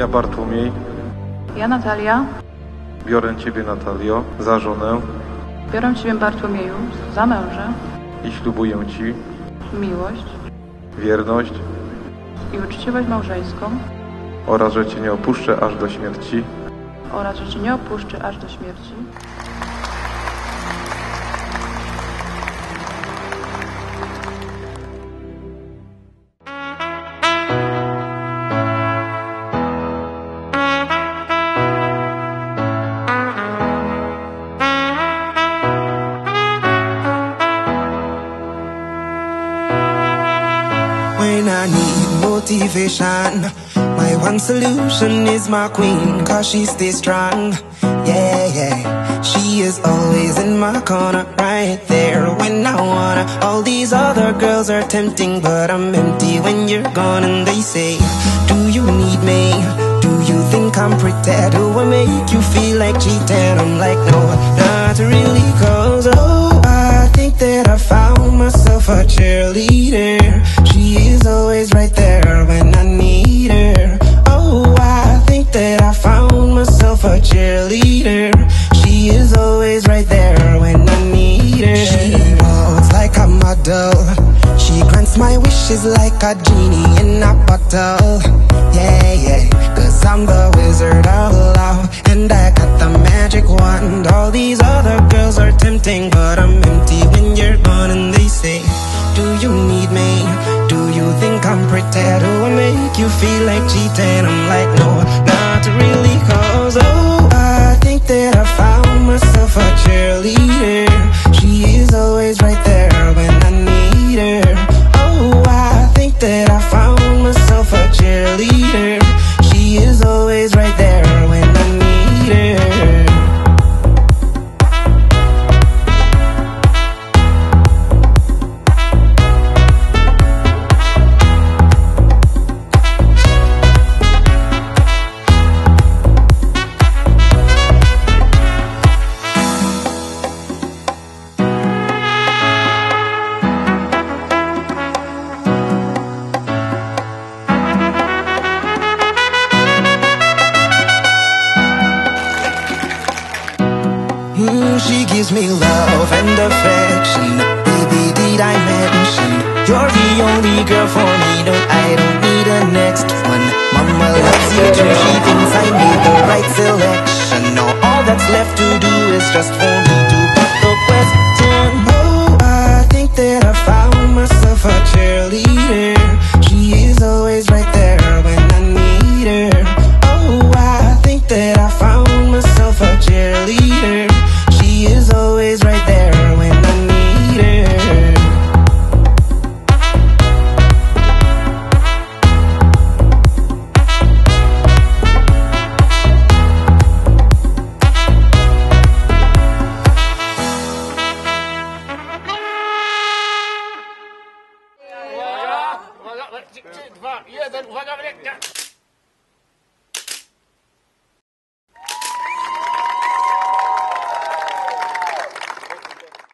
Ja Bartłomiej. Ja Natalia. Biorę Ciebie Natalio za żonę. Biorę Ciebie Bartłomieju za męża, i ślubuję Ci miłość. wierność. I uczciwość małżeńską. Oraz, że Cię nie opuszczę aż do śmierci. oraz, że Cię nie opuszczę aż do śmierci. When I need motivation, my one solution is my queen, cause she stays strong. Yeah, yeah. She is always in my corner, right there when I wanna. All these other girls are tempting, but I'm empty when you're gone. And they say, Do you need me? Do you think I'm pretty? Do I make you feel like cheating? I'm like, No, not really, cause oh, I think that I found myself a cheerleader. My wishes like a genie in a bottle. Yeah, yeah. Cause I'm the wizard of love. And I got the magic wand. All these other girls are tempting, but I'm empty when you're gone. And they say, Do you need me? Do you think I'm pretty? Do I make you feel like cheating? I'm like, no, not really. Cause oh, I think that I found myself a cheerleader. She gives me love and affection. Baby, did I mention you're the only girl for me? No, I don't need a next one. Mama loves you too. She thinks I made the dwa, jeden, uwaga, ręka!